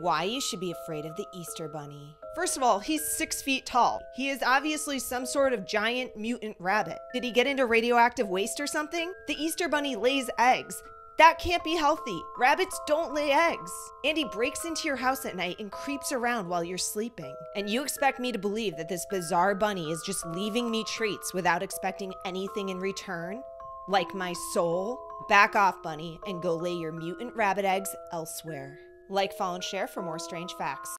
Why you should be afraid of the Easter Bunny. First of all, he's six feet tall. He is obviously some sort of giant mutant rabbit. Did he get into radioactive waste or something? The Easter Bunny lays eggs. That can't be healthy. Rabbits don't lay eggs. And he breaks into your house at night and creeps around while you're sleeping. And you expect me to believe that this bizarre bunny is just leaving me treats without expecting anything in return? Like my soul? Back off, bunny, and go lay your mutant rabbit eggs elsewhere. Like, follow, and share for more strange facts.